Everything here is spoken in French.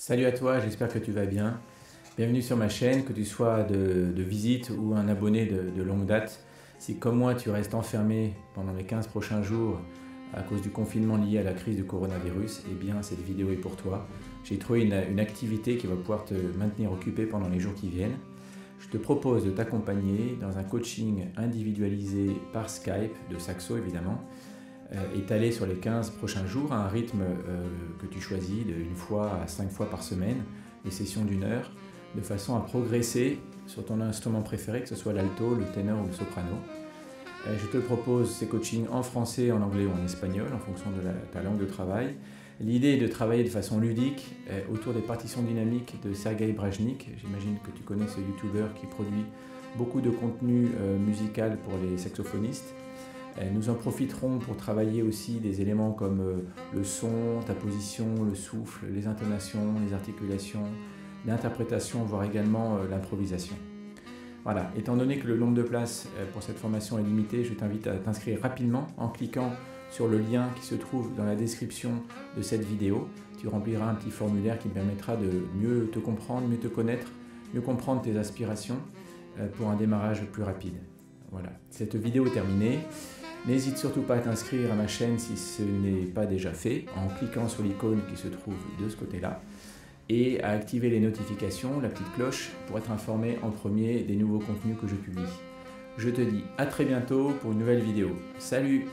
Salut à toi, j'espère que tu vas bien. Bienvenue sur ma chaîne, que tu sois de, visite ou un abonné de, longue date. Si comme moi tu restes enfermé pendant les 15 prochains jours à cause du confinement lié à la crise du coronavirus, eh bien cette vidéo est pour toi. J'ai trouvé une, une activité qui va pouvoir te maintenir occupé pendant les jours qui viennent. Je te propose de t'accompagner dans un coaching individualisé par Skype, de Saxo évidemment, étalé sur les 15 prochains jours à un rythme euh, que tu choisis de une fois à cinq fois par semaine, des sessions d'une heure, de façon à progresser sur ton instrument préféré, que ce soit l'alto, le ténor ou le soprano. Euh, je te propose ces coachings en français, en anglais ou en espagnol, en fonction de ta langue de travail. L'idée est de travailler de façon ludique autour des partitions dynamiques de Sergei Brajnik. J'imagine que tu connais ce youtubeur qui produit beaucoup de contenu musical pour les saxophonistes. Nous en profiterons pour travailler aussi des éléments comme euh, le son, ta position, le souffle, les intonations, les articulations, l'interprétation, voire également euh, l'improvisation. Voilà, étant donné que le nombre de places euh, pour cette formation est limité, je t'invite à t'inscrire rapidement en cliquant sur le lien qui se trouve dans la description de cette vidéo. Tu rempliras un petit formulaire qui permettra de mieux te comprendre, mieux te connaître, mieux comprendre tes aspirations pour un démarrage plus rapide. Voilà, cette vidéo est terminée. N'hésite surtout pas à t'inscrire à ma chaîne si ce n'est pas déjà fait en cliquant sur l'icône qui se trouve de ce côté-là et à activer les notifications, la petite cloche, pour être informé en premier des nouveaux contenus que je publie. Je te dis à très bientôt pour une nouvelle vidéo. Salut